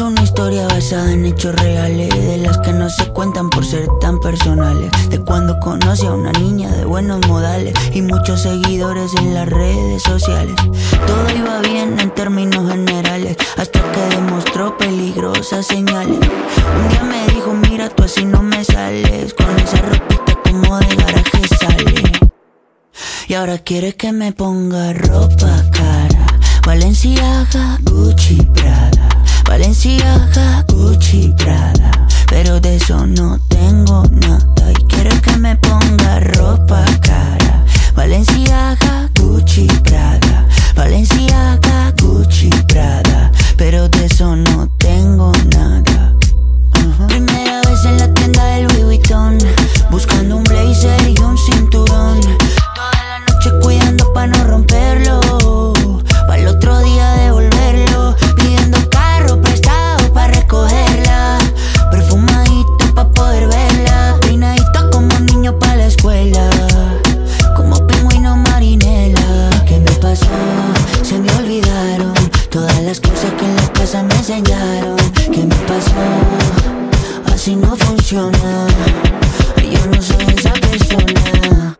historia basada en hechos reales, de las que no se cuentan por ser tan personales. De cuando conocí a una niña de buenos modales y muchos seguidores en las redes sociales. Todo iba bien en términos generales, hasta que demostró peligrosas señales. Un día me dijo, mira tú así no me sales, con esa ropita como de garaje sale. Y ahora quiere que me ponga ropa cara. Valenciaga, Gucci, Prada. Valenciaga, Gucci, Prada. Pero de eso no tengo funciona Yo no soy esa persona.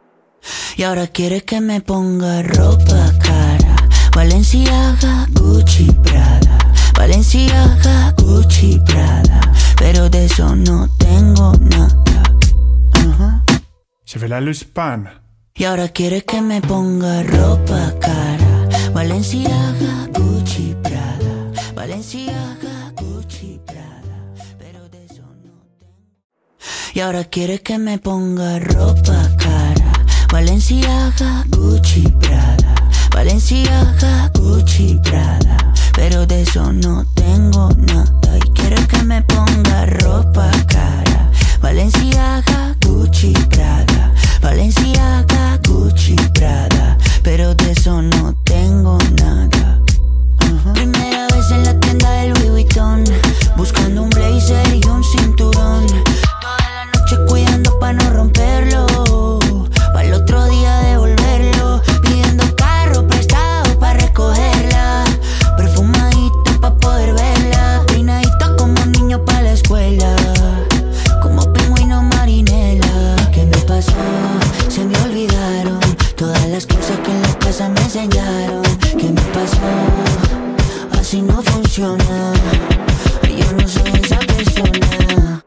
Y ahora quiere que me ponga ropa cara. Valenciaga, Gucci, Prada. Valenciaga, Gucci, Prada. Pero de eso no tengo nada. Ajá. Je vais la loose pan. Y ahora quiere que me ponga ropa cara. Valenciaga, Gucci, Prada. Valenciaga, Gucci, Prada Y ahora quiere que me ponga ropa cara. Valenciaga, Gucci, Prada. Valenciaga, Gucci, Prada. Pero de eso no tengo nada. Y quiere que casa me enseñaron ¿Qué me pasó? Así no funciona Yo no soy esa persona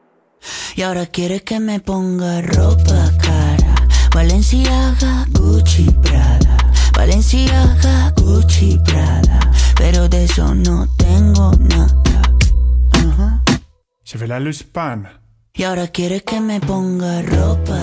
Y ahora quiere que me ponga ropa cara Valenciaga, Gucci, Prada Valenciaga, Gucci, Prada Pero de eso no tengo nada Ajá. Je vais la loose pan. Y ahora quiere que me ponga ropa